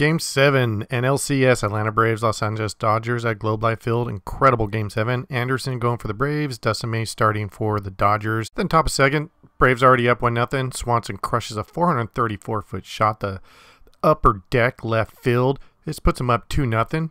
Game 7, NLCS, Atlanta Braves, Los Angeles Dodgers at Globe Life Field. Incredible Game 7. Anderson going for the Braves, Dustin May starting for the Dodgers. Then top of second, Braves already up 1 0. Swanson crushes a 434 foot shot, the upper deck left field. This puts him up 2 0.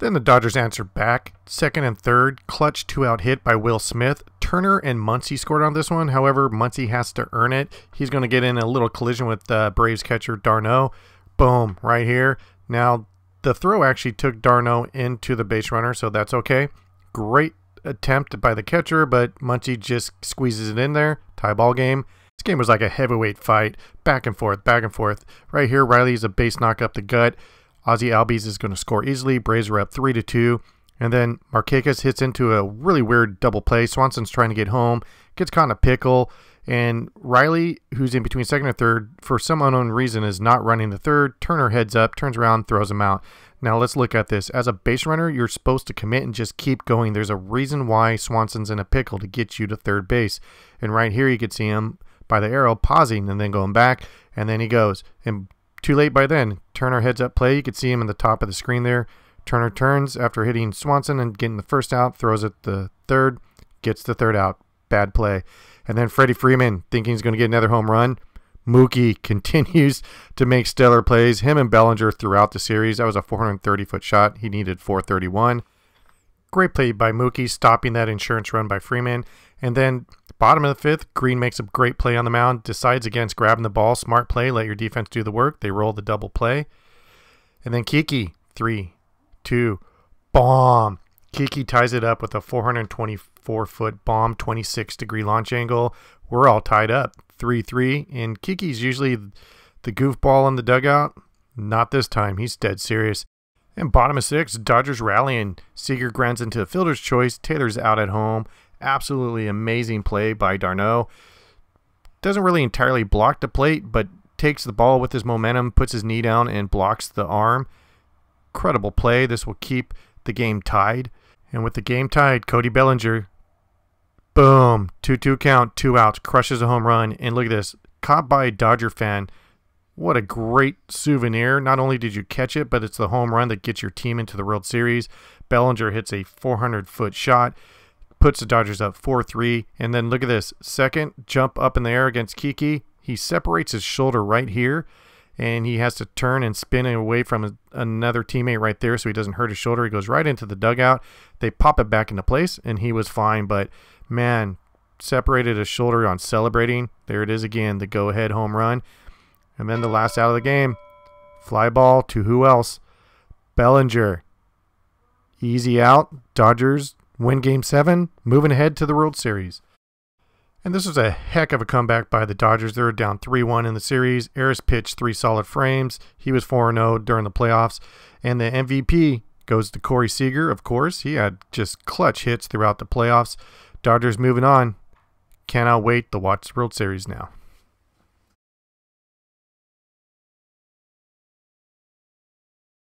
Then the Dodgers answer back. Second and third, clutch two out hit by Will Smith. Turner and Muncy scored on this one. However, Muncy has to earn it. He's going to get in a little collision with uh, Braves catcher d'Arnaud. Boom, right here. Now, the throw actually took d'Arnaud into the base runner, so that's okay. Great attempt by the catcher, but Muncy just squeezes it in there. Tie ball game. This game was like a heavyweight fight, back and forth, back and forth. Right here, Riley's a base knock up the gut. Ozzie Albies is going to score easily. Braves are up 3 to 2. And then Markakis hits into a really weird double play. Swanson's trying to get home, gets caught in a pickle. And Riley, who's in between second and third, for some unknown reason is not running the third. Turner heads up, turns around, throws him out. Now let's look at this. As a base runner, you're supposed to commit and just keep going. There's a reason why Swanson's in a pickle to get you to third base. And right here you could see him by the arrow pausing and then going back, and then he goes. And too late by then. Turner heads up play. You could see him in the top of the screen there. Turner turns after hitting Swanson and getting the first out, throws it the third, gets the third out. Bad play. And then Freddie Freeman thinking he's going to get another home run. Mookie continues to make stellar plays. Him and Bellinger throughout the series. That was a 430 foot shot. He needed 431. Great play by Mookie, stopping that insurance run by Freeman. And then bottom of the fifth, Greene makes a great play on the mound, decides against grabbing the ball. Smart play, let your defense do the work. They roll the double play. And then Kiki, three, two, bomb. Kiki ties it up with a 424 foot bomb, 26 degree launch angle. We're all tied up, 3 3. And Kiki's usually the goofball in the dugout. Not this time. He's dead serious. And bottom of six, Dodgers rallying. Seager grounds into a fielder's choice. Taylor's out at home. Absolutely amazing play by d'Arnaud. Doesn't really entirely block the plate, but takes the ball with his momentum, puts his knee down, and blocks the arm. Incredible play. This will keep the game tied. And with the game tied, Cody Bellinger, boom, 2 2 count, two outs, crushes a home run. And look at this, caught by a Dodger fan. What a great souvenir. Not only did you catch it, but it's the home run that gets your team into the World Series. Bellinger hits a 400 foot shot, puts the Dodgers up 4 3. And then look at this second jump up in the air against Kiki. He separates his shoulder right here and he has to turn and spin away from another teammate right there so he doesn't hurt his shoulder. He goes right into the dugout. They pop it back into place, and he was fine. But man, separated his shoulder on celebrating. There it is again, the go ahead home run. And then the last out of the game, fly ball to who else? Bellinger. Easy out. Dodgers win game seven, moving ahead to the World Series. And this was a heck of a comeback by the Dodgers. They were down 3 1 in the series. Urías pitched three solid frames. He was 4 0 during the playoffs. And the MVP goes to Corey Seager, of course. He had just clutch hits throughout the playoffs. Dodgers moving on. Cannot wait to watch the World Series now.